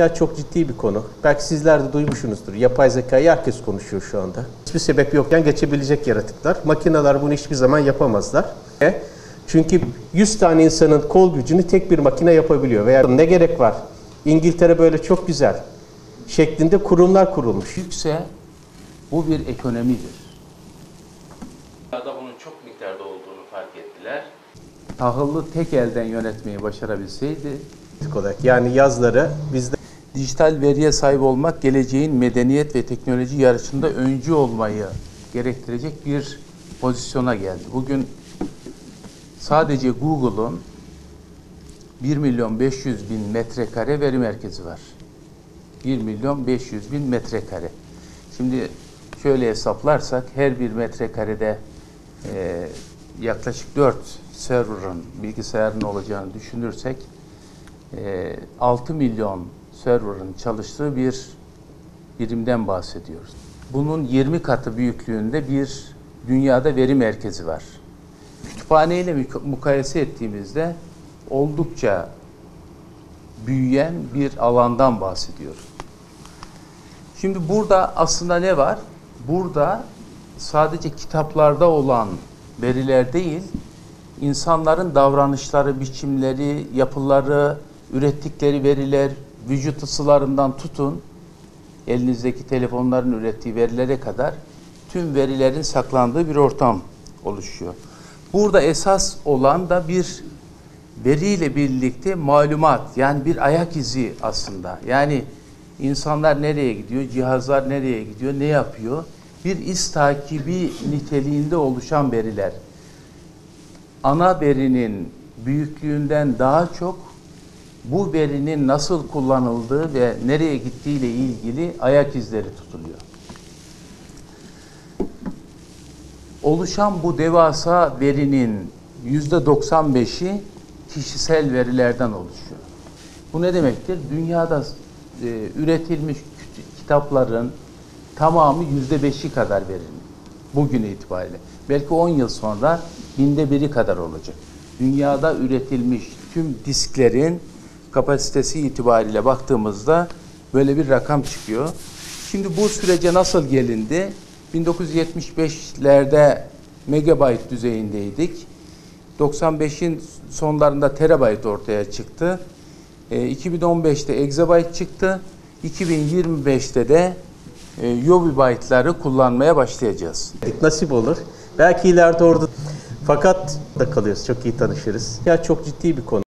Ya çok ciddi bir konu. Belki sizler de duymuşsunuzdur. Yapay zekayı herkes konuşuyor şu anda. Hiçbir sebep yokken geçebilecek yaratıklar. Makineler bunu hiçbir zaman yapamazlar. E, Çünkü 100 tane insanın kol gücünü tek bir makine yapabiliyor. Veya ne gerek var? İngiltere böyle çok güzel şeklinde kurumlar kurulmuş. Yükse bu bir ekonomidir. Dünyada bunun çok miktarda olduğunu fark ettiler. Tahıllı tek elden yönetmeyi başarabilseydi, olarak. Yani yazları bizde dijital veriye sahip olmak geleceğin medeniyet ve teknoloji yarışında öncü olmayı gerektirecek bir pozisyona geldi. Bugün sadece Google'un 1 milyon 500 bin metrekare veri merkezi var. 1 milyon 500 bin metrekare. Şimdi şöyle hesaplarsak her bir metrekarede e, yaklaşık 4 server'ın, bilgisayarın olacağını düşünürsek e, 6 milyon server'ın çalıştığı bir birimden bahsediyoruz. Bunun 20 katı büyüklüğünde bir dünyada veri merkezi var. Kütüphane ile mukayese ettiğimizde oldukça büyüyen bir alandan bahsediyoruz. Şimdi burada aslında ne var? Burada sadece kitaplarda olan veriler değil, insanların davranışları, biçimleri, yapıları, ürettikleri veriler, vücut ısılarından tutun, elinizdeki telefonların ürettiği verilere kadar tüm verilerin saklandığı bir ortam oluşuyor. Burada esas olan da bir veriyle birlikte malumat yani bir ayak izi aslında. Yani insanlar nereye gidiyor, cihazlar nereye gidiyor, ne yapıyor? Bir iz takibi niteliğinde oluşan veriler. Ana verinin büyüklüğünden daha çok bu verinin nasıl kullanıldığı ve nereye gittiği ile ilgili ayak izleri tutuluyor. Oluşan bu devasa verinin yüzde 95'i kişisel verilerden oluşuyor. Bu ne demektir? Dünyada e, üretilmiş kitapların tamamı yüzde beşi kadar verilmiş. Bugün itibariyle. Belki 10 yıl sonra binde biri kadar olacak. Dünyada üretilmiş tüm disklerin kapasitesi itibariyle baktığımızda böyle bir rakam çıkıyor. Şimdi bu sürece nasıl gelindi? 1975'lerde megabayt düzeyindeydik. 95'in sonlarında terabayt ortaya çıktı. E, 2015'te exabyte çıktı. 2025'te de e, yobibyte'ları kullanmaya başlayacağız. nasip olur. Belki ileride orada fakat da kalıyoruz. Çok iyi tanışırız. Ya çok ciddi bir konu.